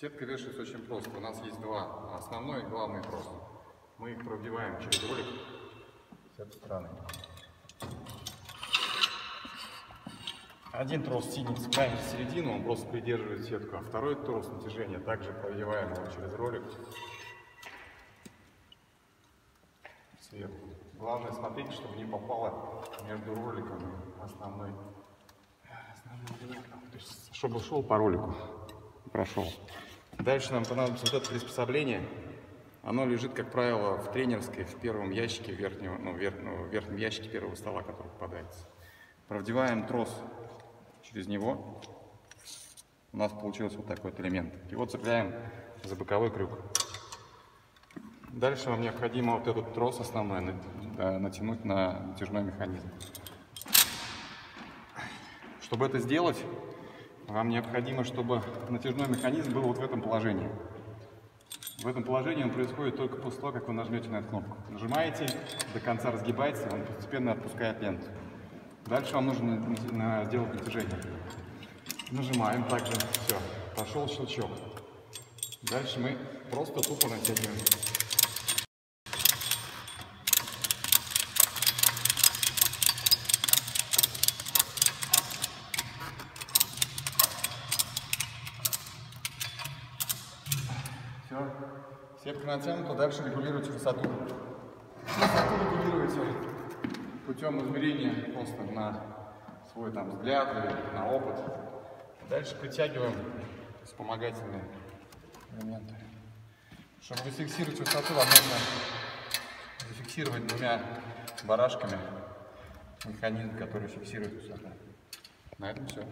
Сетка вешается очень просто. У нас есть два. Основной и главный трос. Мы их продеваем через ролик с этой стороны. Один трос синий цепляем в середину, он просто придерживает сетку, а второй трос натяжения также продеваем его через ролик сверху. Главное смотрите, чтобы не попало между роликом и основной. То есть, чтобы шел по ролику, прошел. Дальше нам понадобится вот это приспособление. Оно лежит, как правило, в тренерской, в первом ящике верхнего, ну, верх, ну, верхнем ящике первого стола, который попадается. Продеваем трос через него. У нас получился вот такой вот элемент. Его цепляем за боковой крюк. Дальше вам необходимо вот этот трос основной натянуть на натяжной механизм. Чтобы это сделать, вам необходимо, чтобы натяжной механизм был вот в этом положении. В этом положении он происходит только после того, как вы нажмете на эту кнопку. Нажимаете, до конца разгибается, он постепенно отпускает ленту. Дальше вам нужно сделать натяжение. Нажимаем также, все, пошел щелчок. Дальше мы просто тупо натягиваем. Сетка натянута, дальше регулируйте высоту. Высоту регулируете путем измерения просто на свой там взгляд или на опыт. Дальше притягиваем вспомогательные элементы. Чтобы зафиксировать высоту, вам нужно зафиксировать двумя барашками механизм, который фиксирует высоту. На этом все.